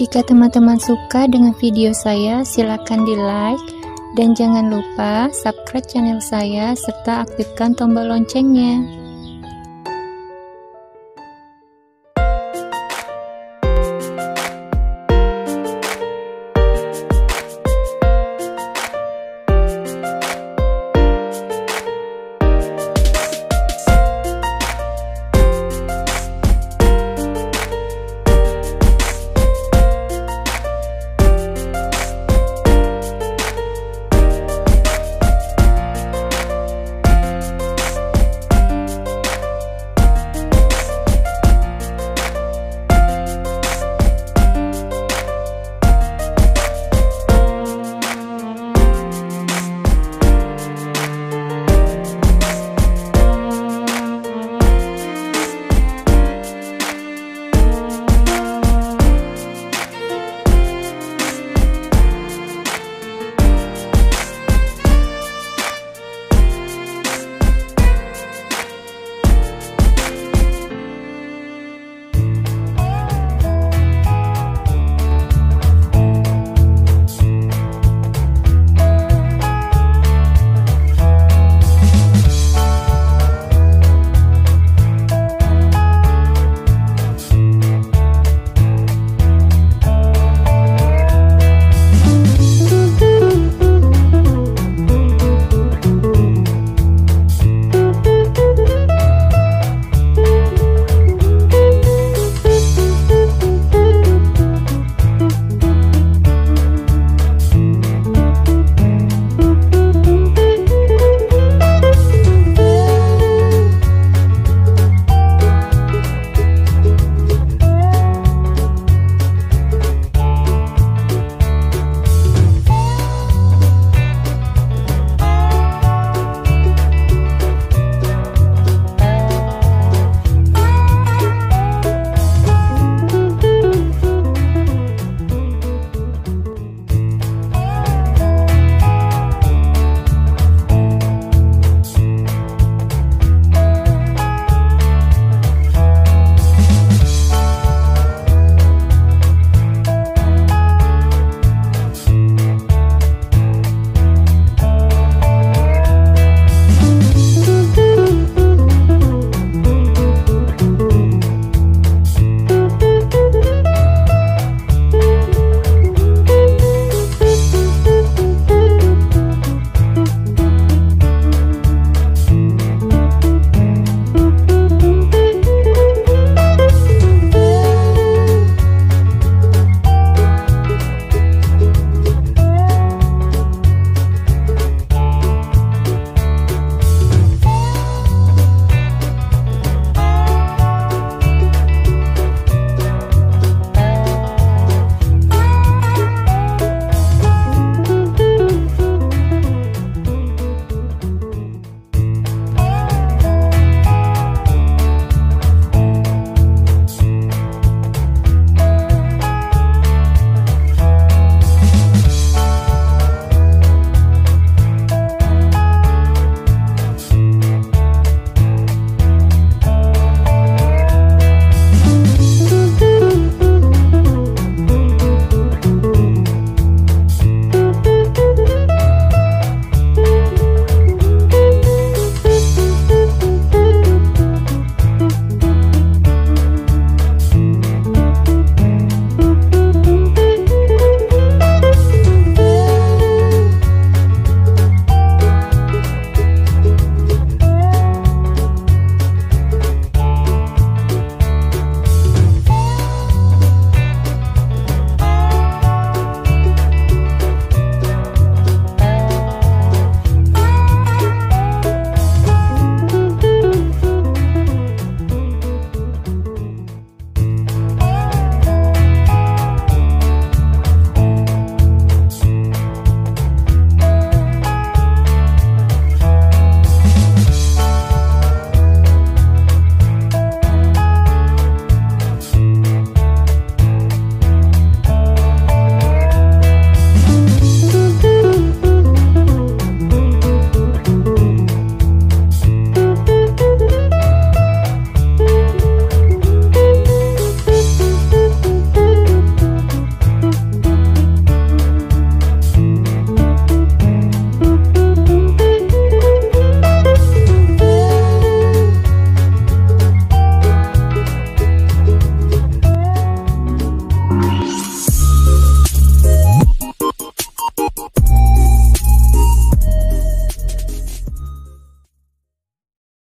Jika teman-teman suka dengan video saya, silakan di like dan jangan lupa subscribe channel saya serta aktifkan tombol loncengnya.